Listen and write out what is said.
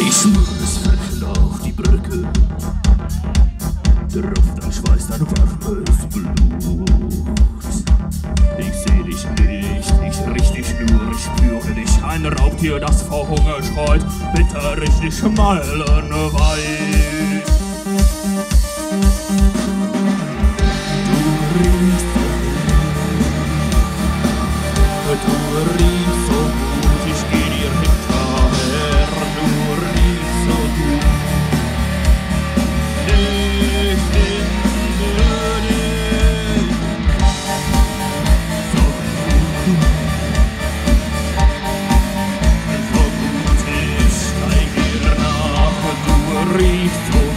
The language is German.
Ich es fällt auf die Brücke. Tropft ein Schweiß, dein warmes Blut. Ich seh dich nicht, ich riech dich nur, ich spüre dich. Ein Raubtier, das vor Hunger schreit, bitter ich dich meilenweit. free